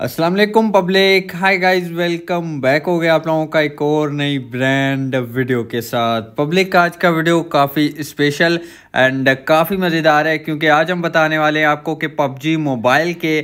वालेकुम public hi guys welcome back हो गया आप लोगों का एक और नई ब्रांड वीडियो के साथ पब्लिक आज का वीडियो काफ़ी स्पेशल एंड काफ़ी मज़ेदार है क्योंकि आज हम बताने वाले हैं आपको कि पबजी मोबाइल के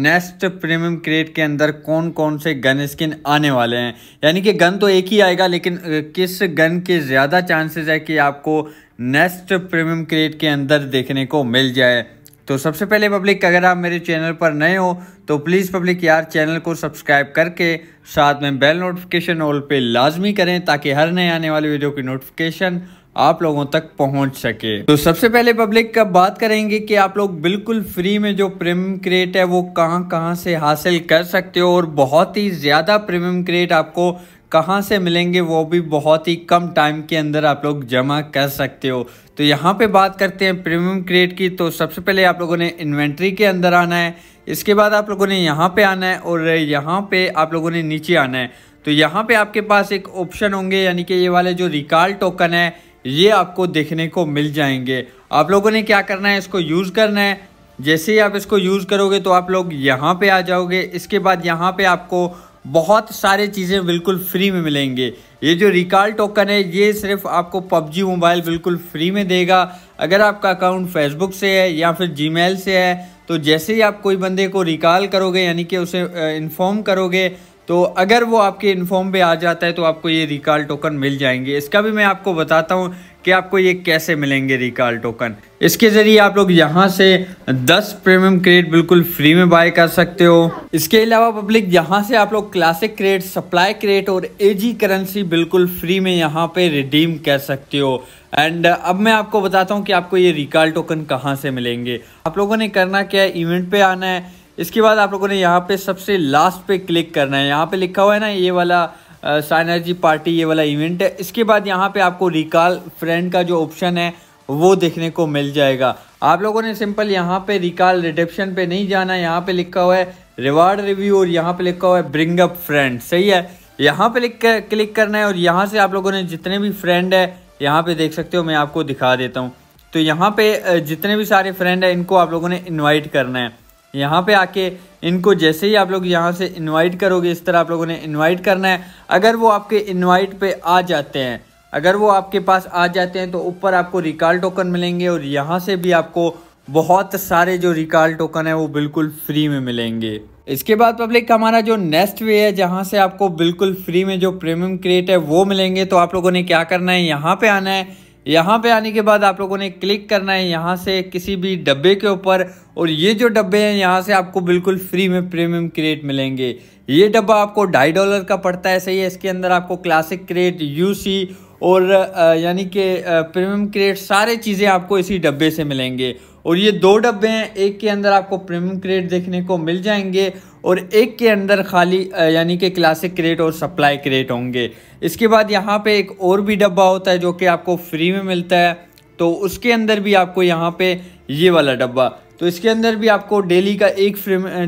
नेक्स्ट प्रीमियम क्रेट के अंदर कौन कौन से गन स्किन आने वाले हैं यानी कि गन तो एक ही आएगा लेकिन किस गन के ज़्यादा चांसेस है कि आपको नेक्स्ट प्रीमियम क्रेट के अंदर देखने को मिल जाए तो सबसे पहले पब्लिक अगर आप मेरे चैनल पर नए हो तो प्लीज़ पब्लिक यार चैनल को सब्सक्राइब करके साथ में बेल नोटिफिकेशन ऑल पे लाजमी करें ताकि हर नए आने वाली वीडियो की नोटिफिकेशन आप लोगों तक पहुँच सके। तो सबसे पहले पब्लिक का बात करेंगे कि आप लोग बिल्कुल फ्री में जो प्रीमियम क्रेट है, वो कहाँ कहाँ से हासिल कर सकते हो और बहुत ही ज़्यादा प्रीमियम क्रेट आपको कहाँ से मिलेंगे वो भी बहुत ही कम टाइम के अंदर आप लोग जमा कर सकते हो। तो यहाँ पे बात करते हैं प्रीमियम क्रेट की। तो सबसे पहले आप लोगों ने इन्वेंट्री के अंदर आना है। इसके बाद आप लोगों ने यहाँ पे आना है और यहाँ पे आप लोगों ने नीचे आना है। तो यहाँ पे आपके पास एक ऑप्शन होंगे, यानी कि ये वाले जो रिकॉल टोकन है, ये आपको देखने को मिल जाएँगे। आप लोगों ने क्या करना है, इसको यूज़ करना है। जैसे ही आप इसको यूज़ करोगे तो आप लोग यहाँ पे आ जाओगे। इसके बाद यहाँ पे आपको बहुत सारे चीज़ें बिल्कुल फ्री में मिलेंगे। ये जो रिकॉल टोकन है, ये सिर्फ़ आपको पबजी मोबाइल बिल्कुल फ्री में देगा। अगर आपका अकाउंट फेसबुक से है या फिर जीमेल से है तो जैसे ही आप कोई बंदे को रिकॉल करोगे, यानी कि उसे इन्फॉर्म करोगे तो अगर वो आपके इन्फॉर्म पे आ जाता है तो आपको ये रिकॉल टोकन मिल जाएँगे। इसका भी मैं आपको बताता हूँ कि आपको ये कैसे मिलेंगे रिकॉल टोकन इसके ज़रिए आप लोग यहाँ से 10 प्रीमियम क्रेड बिल्कुल फ्री में बाय कर सकते हो। इसके अलावा पब्लिक यहाँ से आप लोग क्लासिक क्रेड सप्लाई क्रेड और एजी करेंसी बिल्कुल फ्री में यहाँ पे रिडीम कर सकते हो। एंड अब मैं आपको बताता हूँ कि आपको ये रिकॉल टोकन कहाँ से मिलेंगे। आप लोगों ने करना क्या है? इवेंट पे आना है। इसके बाद आप लोगों ने यहाँ पे सबसे लास्ट पे क्लिक करना है। यहाँ पे लिखा हुआ है ना, ये वाला साइनर्जी पार्टी, ये वाला इवेंट है। इसके बाद यहाँ पे आपको रिकॉल फ्रेंड का जो ऑप्शन है, वो देखने को मिल जाएगा। आप लोगों ने सिंपल यहाँ पे रिकॉल रिडेप्शन पे नहीं जाना। यहाँ पे लिखा हुआ है रिवार्ड रिव्यू और यहाँ पे लिखा हुआ है ब्रिंग अप फ्रेंड सही है? यहाँ पे कर क्लिक करना है और यहाँ से आप लोगों ने जितने भी फ्रेंड है, यहाँ पे देख सकते हो, मैं आपको दिखा देता हूँ। तो यहाँ पे जितने भी सारे फ्रेंड है, इनको आप लोगों ने इन्वाइट करना है। यहाँ पे आके इनको जैसे ही आप लोग यहाँ से इनवाइट करोगे, इस तरह आप लोगों ने इनवाइट करना है। अगर वो आपके इनवाइट पे आ जाते हैं, अगर वो आपके पास आ जाते हैं तो ऊपर आपको रिकॉल टोकन मिलेंगे और यहाँ से भी आपको बहुत सारे जो रिकॉल टोकन है, वो बिल्कुल फ्री में मिलेंगे। इसके बाद पब्लिक हमारा जो नेक्स्ट वे है, जहाँ से आपको बिल्कुल फ्री में जो प्रीमियम क्रिएट है, वो मिलेंगे। तो आप लोगों ने क्या करना है? यहाँ पे आना है। यहाँ पे आने के बाद आप लोगों ने क्लिक करना है यहाँ से किसी भी डब्बे के ऊपर और ये जो डब्बे हैं यहाँ से आपको बिल्कुल फ्री में प्रीमियम क्रेट मिलेंगे। ये डब्बा आपको ढाई डॉलर का पड़ता है, सही है? इसके अंदर आपको क्लासिक क्रेट यूसी और यानी कि प्रीमियम क्रेट सारे चीज़ें आपको इसी डब्बे से मिलेंगे। और ये दो डब्बे हैं, एक के अंदर आपको प्रीमियम क्रेट देखने को मिल जाएँगे और एक के अंदर खाली यानी कि क्लासिक क्रेट और सप्लाई क्रेट होंगे। इसके बाद यहाँ पे एक और भी डब्बा होता है जो कि आपको फ्री में मिलता है तो उसके अंदर भी आपको यहाँ पे ये वाला डब्बा। तो इसके अंदर भी आपको डेली का एक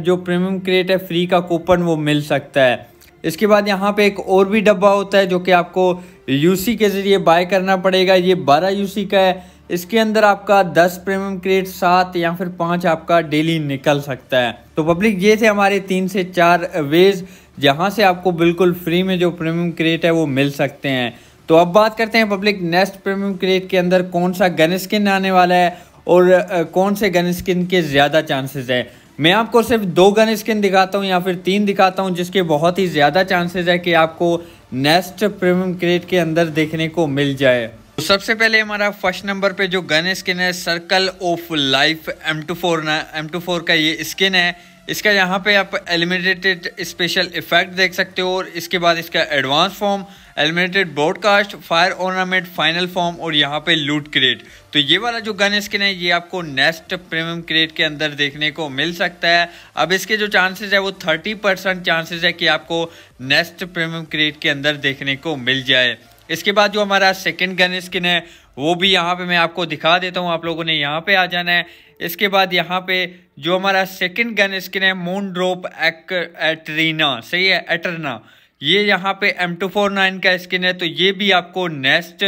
जो प्रीमियम क्रेट है फ्री का कूपन वो मिल सकता है। इसके बाद यहाँ पे एक और भी डब्बा होता है जो कि आपको यूसी के ज़रिए बाय करना पड़ेगा। ये 12 यूसी का है इसके अंदर आपका 10 प्रीमियम क्रेट सात या फिर पाँच आपका डेली निकल सकता है। तो पब्लिक ये थे हमारे तीन से चार वेज जहाँ से आपको बिल्कुल फ्री में जो प्रीमियम क्रेट है वो मिल सकते हैं। तो अब बात करते हैं पब्लिक नेक्स्ट प्रीमियम क्रेट के अंदर कौन सा गन स्किन आने वाला है और कौन से गन स्किन के ज़्यादा चांसेस है। मैं आपको सिर्फ़ दो गन स्किन दिखाता हूँ या फिर तीन दिखाता हूँ जिसके बहुत ही ज़्यादा चांसेस है कि आपको नेक्स्ट प्रीमियम क्रेट के अंदर देखने को मिल जाए। तो सबसे पहले हमारा फ़र्स्ट नंबर पे जो गन स्किन है circle of life M two four ना एम टू फोर का ये स्किन है। इसका यहाँ पे आप एलिमिनेटेड स्पेशल इफ़ेक्ट देख सकते हो और इसके बाद इसका advance form eliminated broadcast fire ornament final form और यहाँ पे लूट क्रेट तो ये वाला जो गन स्किन है, ये आपको नेक्स्ट प्रीमियम क्रेट के अंदर देखने को मिल सकता है। अब इसके जो चांसेस है, वो थर्टी परसेंट चांसेज है कि आपको नेक्स्ट प्रीमियम क्रेट के अंदर देखने को मिल जाए। इसके बाद जो हमारा सेकेंड गन स्किन है, वो भी यहाँ पे मैं आपको दिखा देता हूँ, आप लोगों ने यहाँ पे आ जाना है। इसके बाद यहाँ पे जो हमारा सेकेंड गन स्किन है मून ड्रोप एक एटरीना सही है एटरना ये यहाँ पे एम टू फोर नाइन का स्किन है तो ये भी आपको नेक्स्ट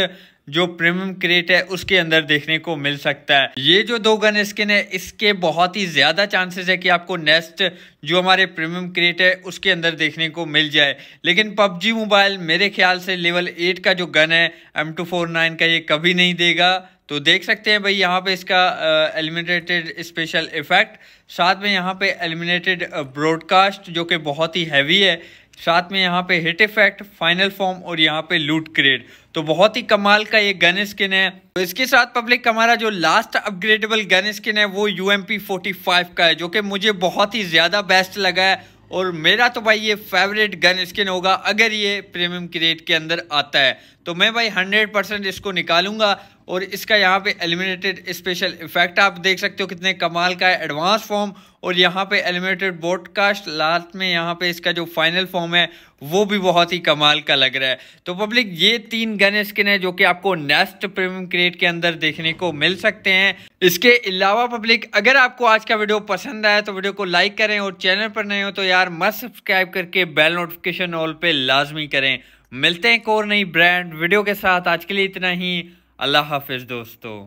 जो प्रीमियम क्रेट है, उसके अंदर देखने को मिल सकता है। ये जो दो गन स्किन है, इसके बहुत ही ज़्यादा चांसेस है कि आपको नेक्स्ट जो हमारे प्रीमियम क्रेट है, उसके अंदर देखने को मिल जाए। लेकिन पबजी मोबाइल मेरे ख्याल से लेवल एट का जो गन है एम टू फोर नाइन का ये कभी नहीं देगा। तो देख सकते हैं भाई, यहाँ पे इसका एलिमिनेटेड स्पेशल इफ़ेक्ट साथ में यहाँ पे एलिमिनेटेड ब्रॉडकास्ट जो कि बहुत ही हैवी है। साथ में यहाँ पे हिट इफ़ेक्ट फाइनल फॉर्म और यहाँ पे लूट क्रेड तो बहुत ही कमाल का ये गन स्किन है। तो इसके साथ पब्लिक हमारा जो लास्ट अपग्रेडेबल गन स्किन है, वो यू एम का है, जो कि मुझे बहुत ही ज़्यादा बेस्ट लगा है। और मेरा तो भाई ये फेवरेट गन स्किन होगा, अगर ये प्रीमियम क्रेट के अंदर आता है। तो मैं भाई हंड्रेड परसेंट इसको निकालूँगा। और इसका यहाँ पे एलिमिनेटेड स्पेशल इफ़ेक्ट आप देख सकते हो कितने कमाल का है एडवांस फॉर्म और यहाँ पे एलिमिनेटेड ब्रॉडकास्ट लास्ट में यहाँ पे इसका जो फाइनल फॉर्म है, वो भी बहुत ही कमाल का लग रहा है। तो पब्लिक ये तीन गन स्किन है जो कि आपको नेक्स्ट प्रीमियम क्रेट के अंदर देखने को मिल सकते हैं। इसके अलावा पब्लिक अगर आपको आज का वीडियो पसंद आया तो वीडियो को लाइक करें और चैनल पर नए हो तो यार मस्त सब्सक्राइब करके बेल नोटिफिकेशन ऑल पे लाजमी करें। मिलते हैं एक और नई ब्रांड वीडियो के साथ। आज के लिए इतना ही। अल्लाह हाफिज दोस्तों।